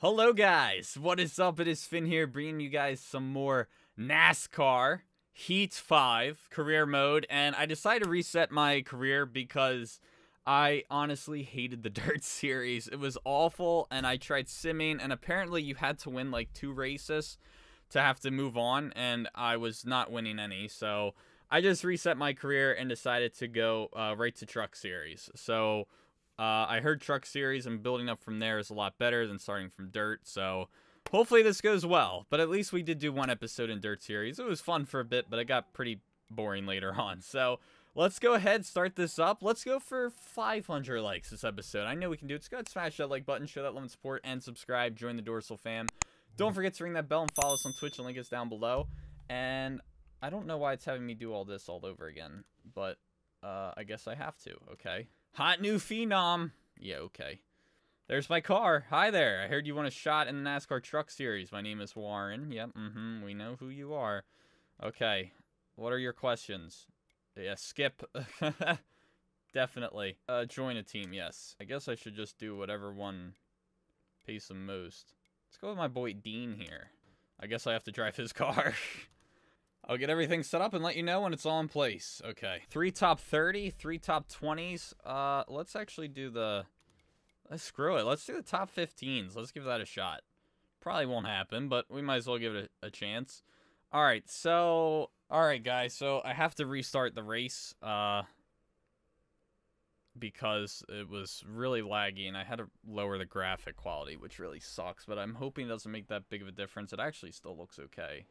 Hello guys, what is up? It is Finn here bringing you guys some more NASCAR Heat 5 career mode and I decided to reset my career because I honestly hated the dirt series. It was awful and I tried simming and apparently you had to win like two races to have to move on and I was not winning any so I just reset my career and decided to go uh, right to truck series. So uh, I heard truck series and building up from there is a lot better than starting from dirt. So hopefully this goes well. But at least we did do one episode in dirt series. It was fun for a bit, but it got pretty boring later on. So let's go ahead, start this up. Let's go for 500 likes this episode. I know we can do it. Just go ahead, smash that like button, show that love and support, and subscribe. Join the Dorsal fam. Don't forget to ring that bell and follow us on Twitch. The link is down below. And I don't know why it's having me do all this all over again, but uh, I guess I have to, okay? Hot new phenom. Yeah, okay. There's my car. Hi there. I heard you want a shot in the NASCAR Truck Series. My name is Warren. Yep, mm-hmm. We know who you are. Okay. What are your questions? Yeah, skip. Definitely. Uh, join a team, yes. I guess I should just do whatever one pays the most. Let's go with my boy Dean here. I guess I have to drive his car. I'll get everything set up and let you know when it's all in place. Okay. Three top 30, three top 20s. Uh, let's actually do the... Let's screw it. Let's do the top 15s. Let's give that a shot. Probably won't happen, but we might as well give it a, a chance. Alright, so... Alright, guys. So, I have to restart the race. Uh... Because it was really laggy, and I had to lower the graphic quality, which really sucks. But I'm hoping it doesn't make that big of a difference. It actually still looks okay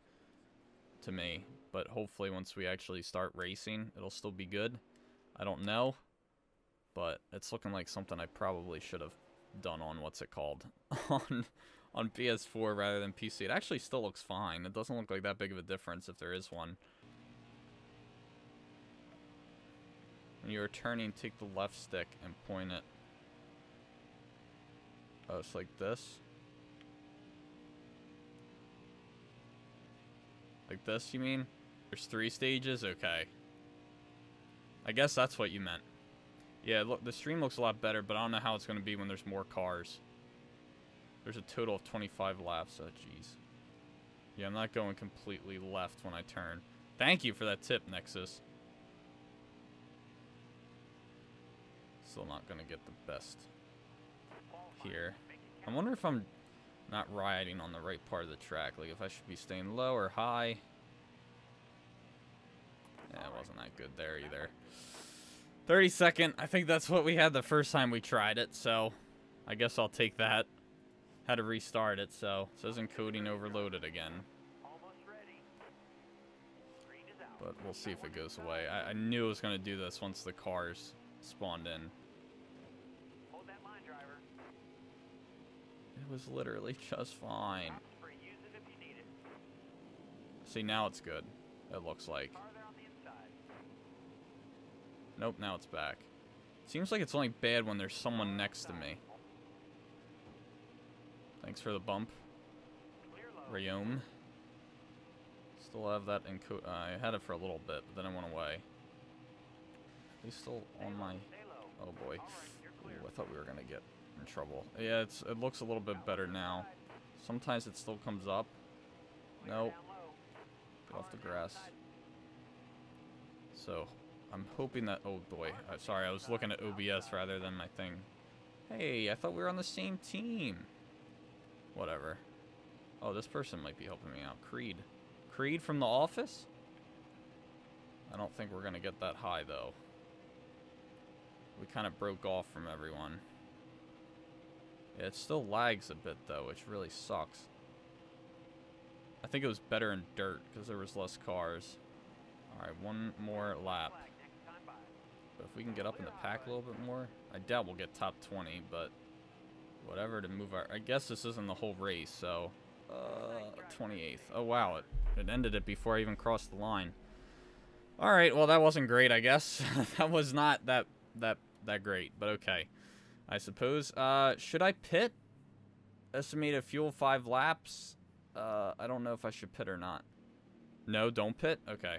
to me. But hopefully once we actually start racing, it'll still be good. I don't know. But it's looking like something I probably should have done on, what's it called? on on PS4 rather than PC. It actually still looks fine. It doesn't look like that big of a difference if there is one. When you're turning, take the left stick and point it. Oh, it's like this. Like this, you mean? There's three stages? Okay. I guess that's what you meant. Yeah, look, the stream looks a lot better, but I don't know how it's going to be when there's more cars. There's a total of 25 laps. Oh, jeez. Yeah, I'm not going completely left when I turn. Thank you for that tip, Nexus. Still not going to get the best here. I wonder if I'm not riding on the right part of the track. Like if I should be staying low or high. Yeah, it wasn't that good there either. 30 second. I think that's what we had the first time we tried it, so I guess I'll take that. Had to restart it, so it says encoding overloaded again. But we'll see if it goes away. I, I knew it was going to do this once the cars spawned in. It was literally just fine. See, now it's good. It looks like. Nope, now it's back. Seems like it's only bad when there's someone next to me. Thanks for the bump. Rayome. Still have that in uh, I had it for a little bit, but then it went away. He's still on my... Oh boy. Ooh, I thought we were going to get in trouble. Yeah, it's it looks a little bit better now. Sometimes it still comes up. Nope. Get off the grass. So, I'm hoping that... Oh, boy. Uh, sorry, I was looking at OBS rather than my thing. Hey, I thought we were on the same team. Whatever. Oh, this person might be helping me out. Creed. Creed from The Office? I don't think we're going to get that high, though. We kind of broke off from everyone. Yeah, it still lags a bit, though, which really sucks. I think it was better in dirt, because there was less cars. Alright, one more lap. But if we can get up in the pack a little bit more, I doubt we'll get top 20, but whatever to move our... I guess this isn't the whole race, so... Uh, 28th. Oh, wow, it, it ended it before I even crossed the line. Alright, well, that wasn't great, I guess. that was not that, that, that great, but okay. I suppose. Uh, should I pit? Estimated fuel five laps. Uh, I don't know if I should pit or not. No, don't pit? Okay.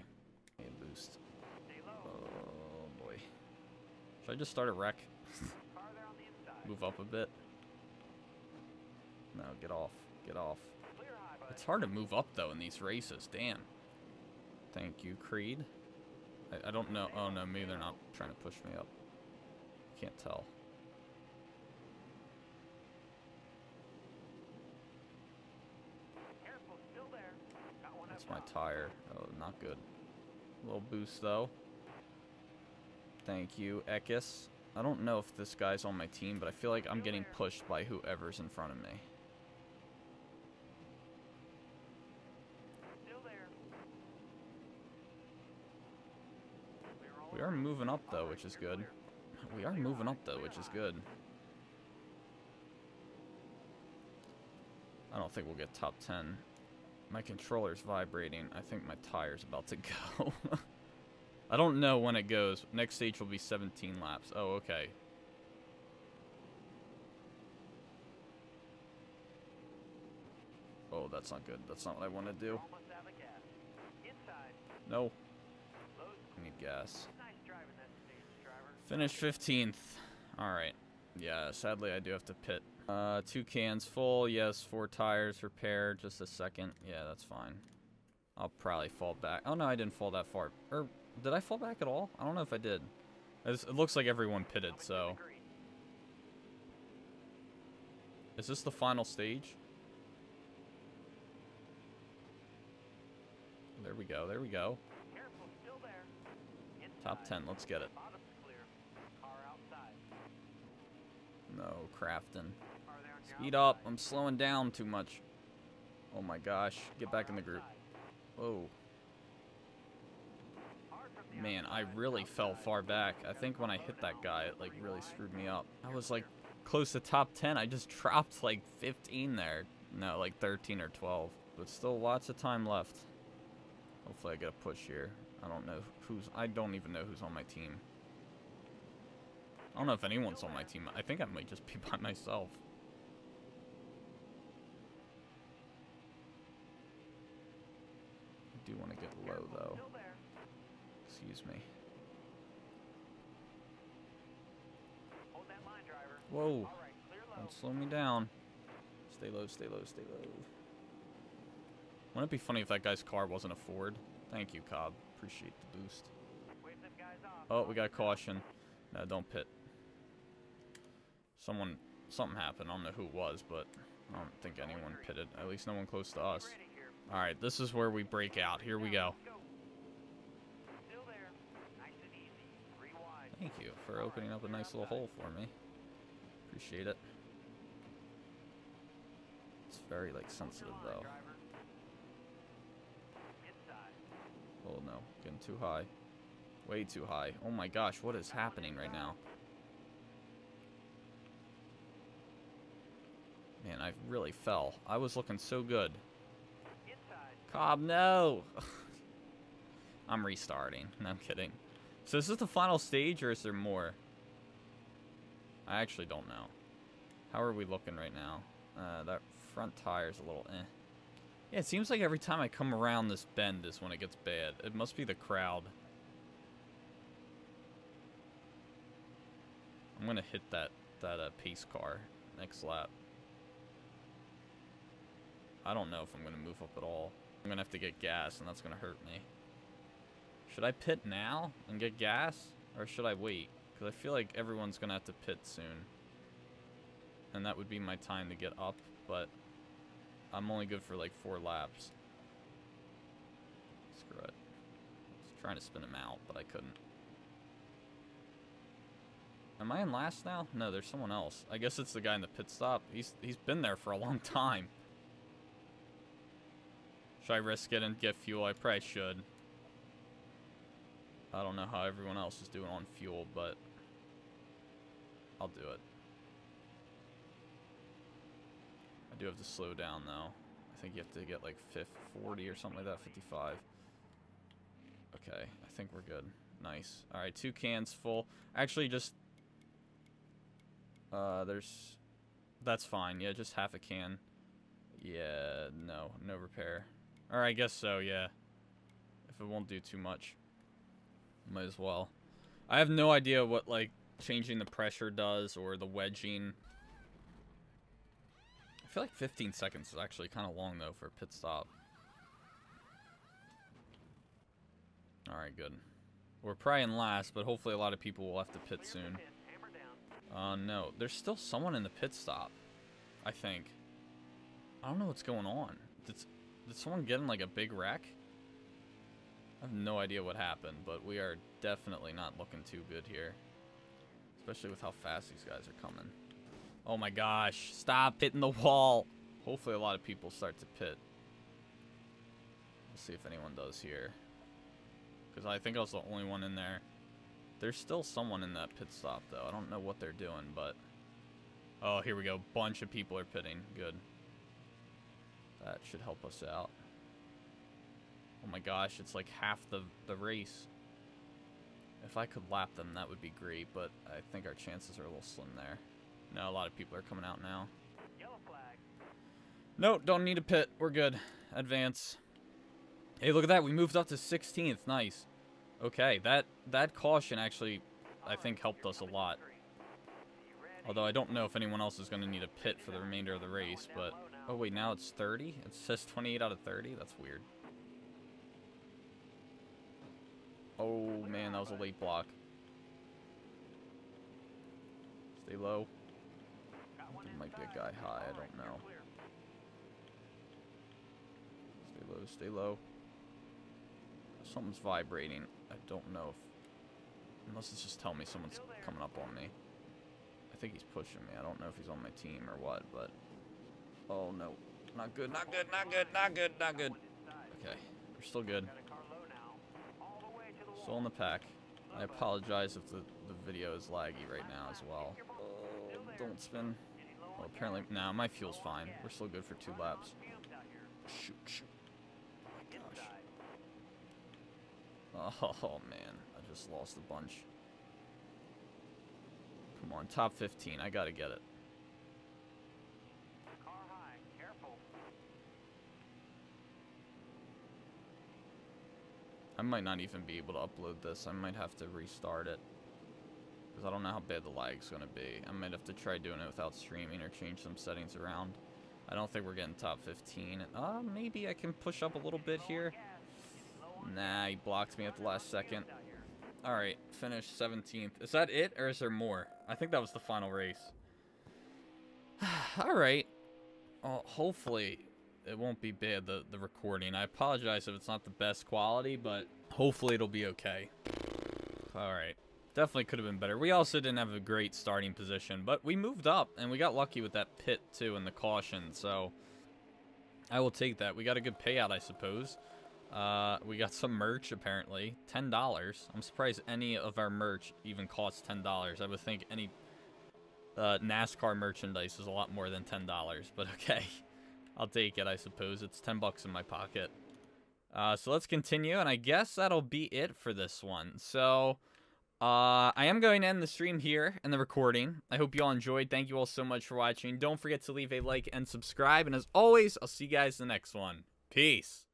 boost. Oh, boy. Should I just start a wreck? Move up a bit? No, get off. Get off. It's hard to move up, though, in these races. Damn. Thank you, Creed. I, I don't know. Oh, no, maybe they're not trying to push me up. Can't tell. That's my tire. Oh, not good. little boost, though. Thank you, Ekis. I don't know if this guy's on my team, but I feel like I'm getting pushed by whoever's in front of me. We are moving up, though, which is good. We are moving up, though, which is good. I don't think we'll get top 10. My controller's vibrating. I think my tire's about to go. I don't know when it goes. Next stage will be 17 laps. Oh, okay. Oh, that's not good. That's not what I want to do. No. I need gas. Finish 15th. Alright. Yeah, sadly I do have to pit. Uh, two cans full. Yes, four tires repaired. Just a second. Yeah, that's fine. I'll probably fall back. Oh, no, I didn't fall that far. Or, did I fall back at all? I don't know if I did. It looks like everyone pitted, so... Is this the final stage? There we go, there we go. Top 10, let's get it. No, Crafton. Speed up, I'm slowing down too much. Oh my gosh, get back in the group. Whoa. Man, I really fell far back. I think when I hit that guy, it like really screwed me up. I was like close to top 10. I just dropped like 15 there. No, like 13 or 12. But still lots of time left. Hopefully I get a push here. I don't know who's... I don't even know who's on my team. I don't know if anyone's on my team. I think I might just be by myself. Do want to get low, though. Excuse me. Whoa. Don't slow me down. Stay low, stay low, stay low. Wouldn't it be funny if that guy's car wasn't a Ford? Thank you, Cobb. Appreciate the boost. Oh, we got caution. No, don't pit. Someone, something happened. I don't know who it was, but I don't think anyone pitted. At least no one close to us. Alright, this is where we break out. Here we go. Thank you for opening up a nice little hole for me. Appreciate it. It's very, like, sensitive, though. Oh, no. Getting too high. Way too high. Oh, my gosh. What is happening right now? Man, I really fell. I was looking so good. Cobb, no! I'm restarting. No, I'm kidding. So is this the final stage, or is there more? I actually don't know. How are we looking right now? Uh, that front tire's a little eh. Yeah, it seems like every time I come around this bend is when it gets bad. It must be the crowd. I'm gonna hit that that uh, pace car next lap. I don't know if I'm gonna move up at all. I'm gonna have to get gas, and that's gonna hurt me. Should I pit now and get gas? Or should I wait? Because I feel like everyone's to have to pit soon. And that would be my time to get up, but I'm only good for like four laps. Screw it. I was trying to spin him out, but I couldn't. Am I in last now? No, there's someone else. I guess it's the guy in the pit stop. He's He's been there for a long time. Should I risk it and get fuel? I probably should. I don't know how everyone else is doing on fuel, but I'll do it. I do have to slow down, though. I think you have to get like 40 or something like that, 55. Okay, I think we're good. Nice. All right, two cans full. Actually, just... Uh, there's... That's fine. Yeah, just half a can. Yeah, no. No repair. Or I guess so, yeah. If it won't do too much. Might as well. I have no idea what, like, changing the pressure does or the wedging. I feel like 15 seconds is actually kind of long, though, for a pit stop. Alright, good. We're probably in last, but hopefully a lot of people will have to pit soon. Uh, no. There's still someone in the pit stop. I think. I don't know what's going on. Did, did someone get in, like, a big wreck? I have no idea what happened, but we are definitely not looking too good here. Especially with how fast these guys are coming. Oh my gosh. Stop hitting the wall. Hopefully a lot of people start to pit. Let's see if anyone does here. Because I think I was the only one in there. There's still someone in that pit stop, though. I don't know what they're doing, but... Oh, here we go. Bunch of people are pitting. Good. That should help us out. Oh my gosh, it's like half the, the race. If I could lap them, that would be great, but I think our chances are a little slim there. No, a lot of people are coming out now. No, don't need a pit. We're good. Advance. Hey, look at that. We moved up to 16th. Nice. Okay, that, that caution actually, I think, helped us a lot. Although I don't know if anyone else is going to need a pit for the remainder of the race, but... Oh, wait, now it's 30? It says 28 out of 30? That's weird. Oh, man, that was a late block. Stay low. There might be a guy high, I don't know. Stay low, stay low. Something's vibrating. I don't know if... Unless it's just telling me someone's coming up on me. I think he's pushing me. I don't know if he's on my team or what, but... Oh, no. Not good, not good, not good, not good, not good. Okay, we're still good. Still in the pack. I apologize if the, the video is laggy right now as well. Oh, don't spin. Well, apparently, now my fuel's fine. We're still good for two laps. Shoot, shoot. Oh. Oh, man. I just lost a bunch. Come on, top 15. I gotta get it. I might not even be able to upload this. I might have to restart it. Because I don't know how bad the lag's going to be. I might have to try doing it without streaming or change some settings around. I don't think we're getting top 15. Uh, maybe I can push up a little bit here. Nah, he blocked me at the last second. Alright, finished 17th. Is that it, or is there more? I think that was the final race. Alright. Well, hopefully it won't be bad, the, the recording. I apologize if it's not the best quality, but hopefully it'll be okay. Alright. Definitely could have been better. We also didn't have a great starting position, but we moved up, and we got lucky with that pit, too, and the caution, so I will take that. We got a good payout, I suppose. Uh, we got some merch, apparently. $10. I'm surprised any of our merch even costs $10. I would think any uh, NASCAR merchandise is a lot more than $10, but okay. I'll take it, I suppose. It's 10 bucks in my pocket. Uh, so let's continue, and I guess that'll be it for this one. So, uh, I am going to end the stream here and the recording. I hope you all enjoyed. Thank you all so much for watching. Don't forget to leave a like and subscribe. And as always, I'll see you guys in the next one. Peace.